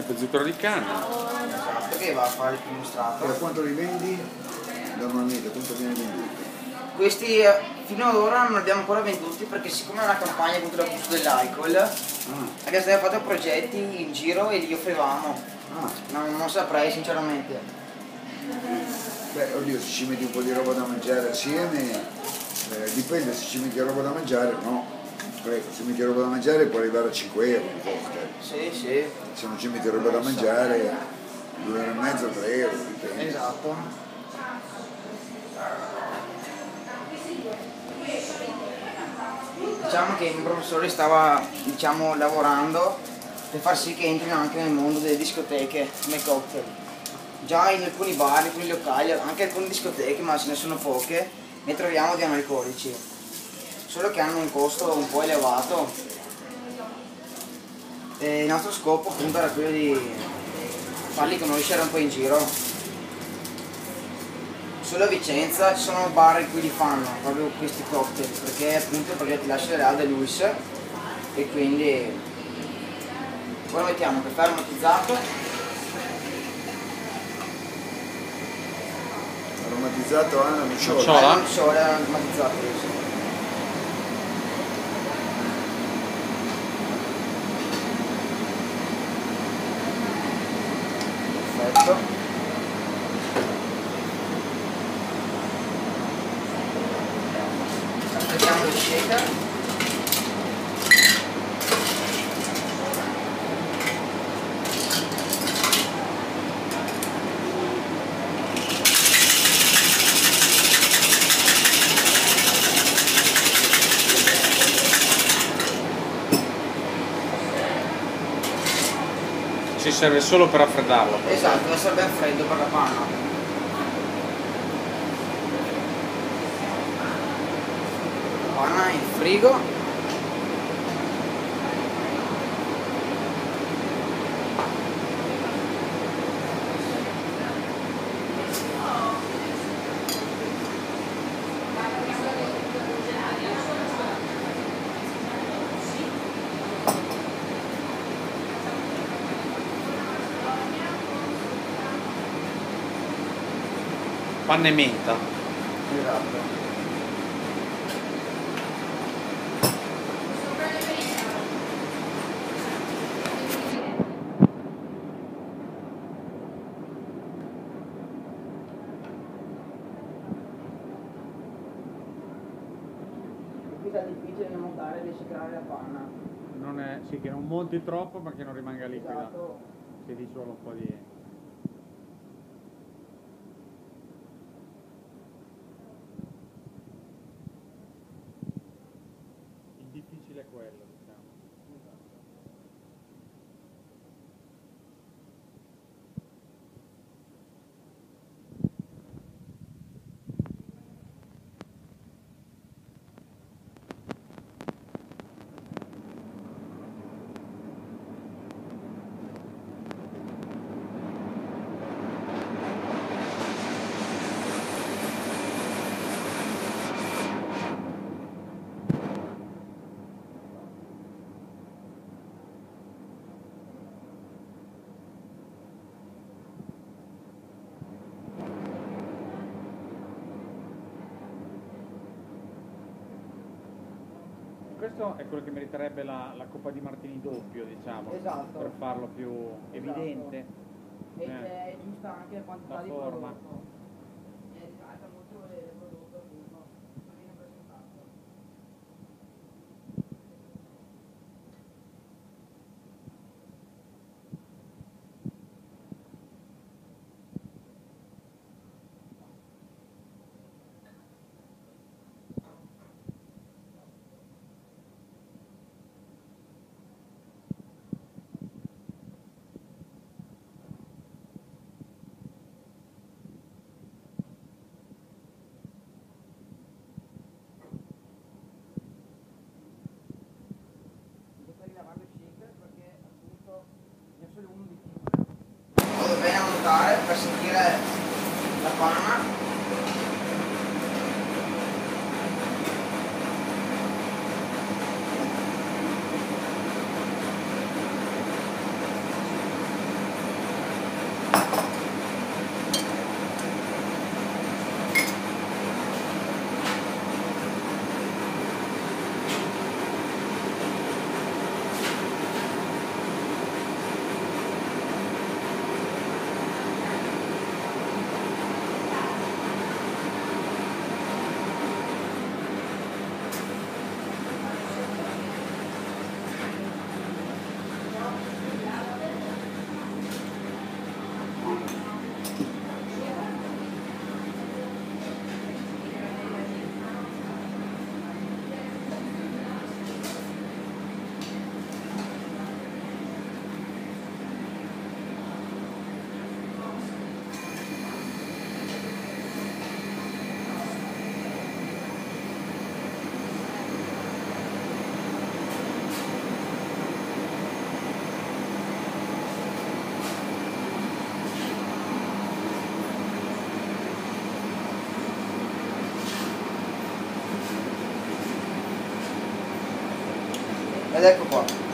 Sempre zucchero di canna. Esatto, che va a fare il primo a strato. quanto li vendi? Normalmente, quanto viene venduto? Questi eh, fino ad ora non li abbiamo ancora venduti perché siccome è una campagna contro l'abuso dell'alcol, Ah, anche se abbiamo fatto progetti in giro e li offrivamo. ah. Non, non saprei sinceramente. Beh, oddio, se ci metti un po' di roba da mangiare assieme, eh, dipende se ci metti roba da mangiare, no. Prego, se metti roba da mangiare può arrivare a 5 euro un cocktail. Sì, sì, Se non ci metti roba da mangiare, 2 euro e mezzo, 3 euro, dipende. esatto. Diciamo che il mio professore stava diciamo, lavorando per far sì che entrino anche nel mondo delle discoteche come cocktail. Già in alcuni bar, in alcuni locali, anche alcune discoteche, ma ce ne sono poche, ne troviamo di analcolici. Solo che hanno un costo un po' elevato. E il nostro scopo appunto era quello di farli conoscere un po' in giro. Solo a Vicenza ci sono bar in cui li fanno proprio questi cocktail, perché appunto perché ti lascia l'Al de Luis e quindi poi mettiamo caffè aromatizzato, Aromatizzato a nocciola. Nocciola. non sole aromatizzato. Sì. Si serve solo per raffreddarlo. Esatto, essere ben freddo per la panna. Panna in frigo. Panna e menta. Qui è difficile da montare e creare la panna. Non è, sì, che non monti troppo ma che non rimanga liquida. Esatto. Si di solo un po' di... Il difficile è quello, diciamo. Questo è quello che meriterebbe la, la Coppa di Martini doppio, diciamo, Esatto. per farlo più evidente. E Eh. è giusta anche la quantità La di forma. prodotto. Cadê é que eu coloco?